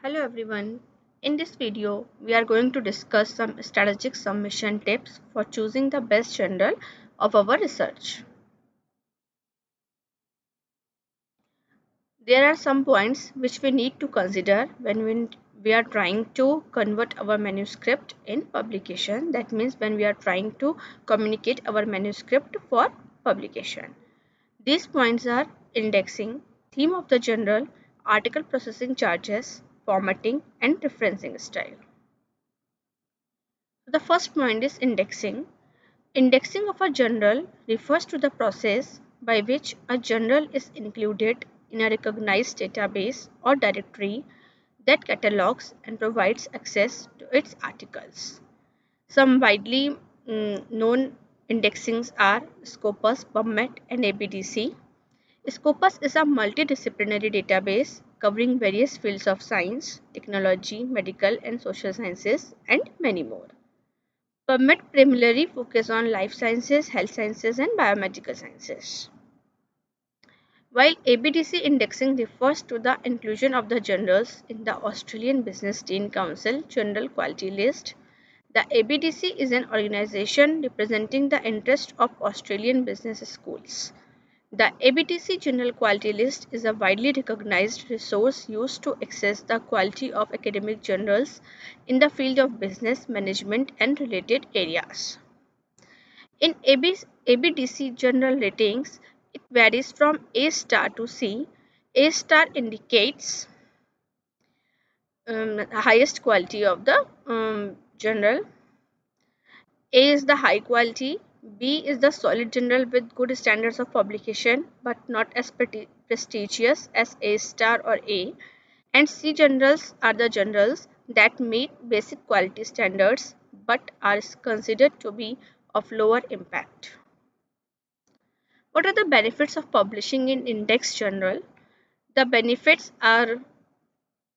Hello everyone. In this video, we are going to discuss some strategic submission tips for choosing the best journal of our research. There are some points which we need to consider when we, we are trying to convert our manuscript in publication. That means when we are trying to communicate our manuscript for publication. These points are indexing, theme of the journal, article processing charges, formatting and referencing style. The first point is indexing. Indexing of a journal refers to the process by which a journal is included in a recognized database or directory that catalogs and provides access to its articles. Some widely mm, known indexings are Scopus, PubMed and ABDC. Scopus is a multidisciplinary database covering various fields of science, technology, medical and social sciences and many more. PubMed primarily focuses on life sciences, health sciences and biomedical sciences. While ABDC indexing refers to the inclusion of the journals in the Australian Business Dean Council Journal Quality List, the ABDC is an organization representing the interest of Australian business schools. The ABDC Journal Quality List is a widely recognized resource used to assess the quality of academic journals in the field of business management and related areas. In ABDC General ratings, it varies from A star to C. A star indicates um, highest quality of the um, journal. A is the high quality B is the solid general with good standards of publication but not as prestigious as A star or A. And C generals are the generals that meet basic quality standards but are considered to be of lower impact. What are the benefits of publishing in index general? The benefits are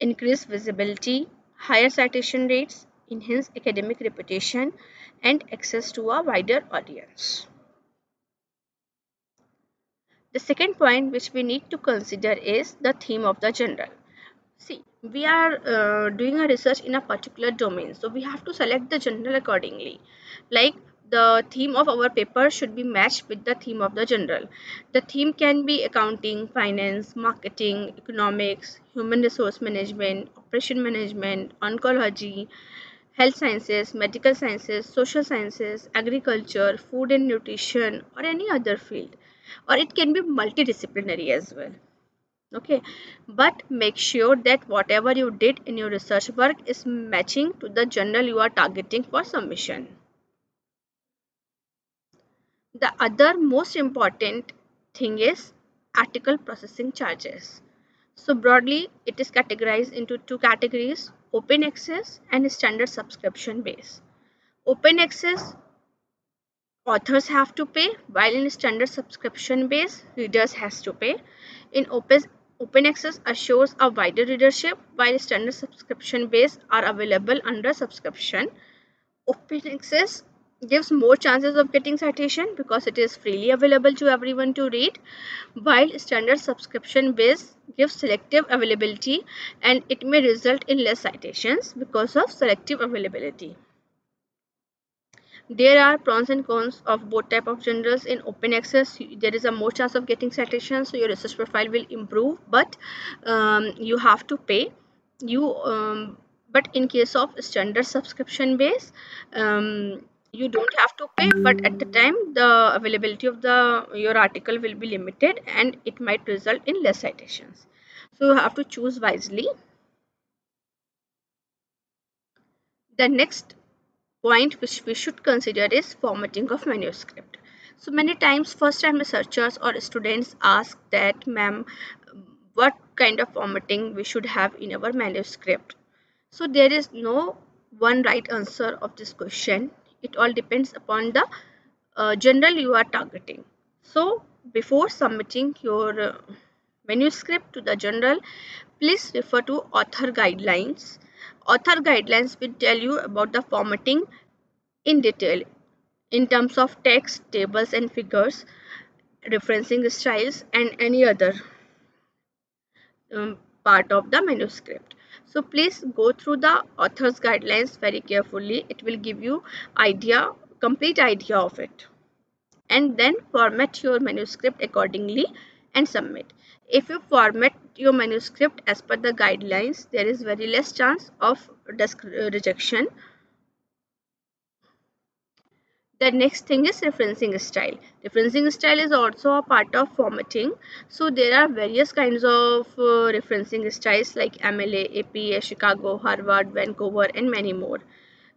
increased visibility, higher citation rates, enhanced academic reputation, and access to a wider audience. The second point which we need to consider is the theme of the journal. See, we are uh, doing a research in a particular domain, so we have to select the journal accordingly. Like the theme of our paper should be matched with the theme of the journal. The theme can be accounting, finance, marketing, economics, human resource management, operation management, oncology, health sciences, medical sciences, social sciences, agriculture, food and nutrition or any other field. Or it can be multidisciplinary as well. Okay? But make sure that whatever you did in your research work is matching to the journal you are targeting for submission. The other most important thing is article processing charges. So broadly it is categorized into two categories open access and standard subscription base. Open access authors have to pay while in standard subscription base readers has to pay. In open Open access assures a wider readership while standard subscription base are available under subscription. Open access gives more chances of getting citation because it is freely available to everyone to read while standard subscription base gives selective availability and it may result in less citations because of selective availability. There are pros and cons of both type of journals. In open access there is a more chance of getting citations so your research profile will improve but um, you have to pay. You um, but in case of standard subscription base um, you don't have to pay but at the time the availability of the your article will be limited and it might result in less citations. So you have to choose wisely. The next point which we should consider is formatting of manuscript. So many times first time researchers or students ask that ma'am what kind of formatting we should have in our manuscript? So there is no one right answer of this question it all depends upon the uh, journal you are targeting. So before submitting your uh, manuscript to the journal please refer to author guidelines. Author guidelines will tell you about the formatting in detail. In terms of text tables and figures referencing styles and any other um, part of the manuscript so please go through the author's guidelines very carefully. It will give you idea complete idea of it. And then format your manuscript accordingly and submit. If you format your manuscript as per the guidelines there is very less chance of uh, rejection the next thing is referencing style. Referencing style is also a part of formatting. So there are various kinds of uh, referencing styles like mla apa chicago harvard vancouver and many more.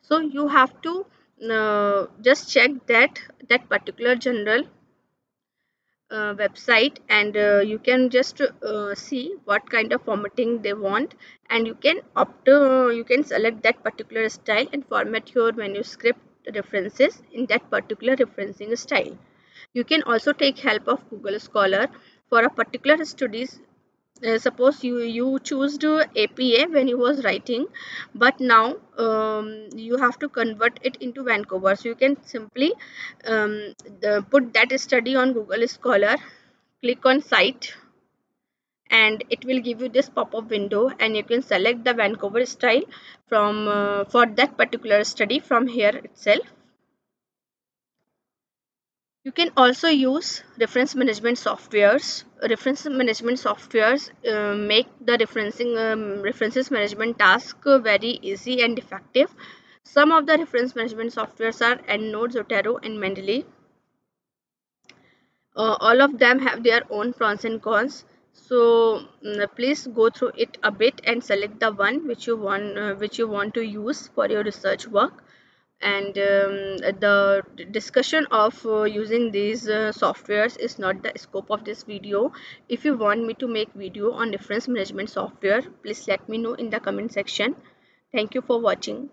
So you have to uh, just check that that particular journal uh, website and uh, you can just uh, see what kind of formatting they want and you can opt uh, you can select that particular style and format your manuscript references in that particular referencing style. You can also take help of Google Scholar for a particular studies. Uh, suppose you you choose to APA when you was writing, but now um, you have to convert it into Vancouver. So you can simply um, the, put that study on Google Scholar, click on Cite and it will give you this pop-up window and you can select the Vancouver style from uh, for that particular study from here itself. You can also use reference management softwares. Reference management softwares uh, make the referencing um, references management task very easy and effective. Some of the reference management softwares are EndNote, Zotero, and Mendeley. Uh, all of them have their own pros and cons so mm, please go through it a bit and select the one which you want uh, which you want to use for your research work. And um, the discussion of uh, using these uh, softwares is not the scope of this video. If you want me to make video on reference management software please let me know in the comment section. Thank you for watching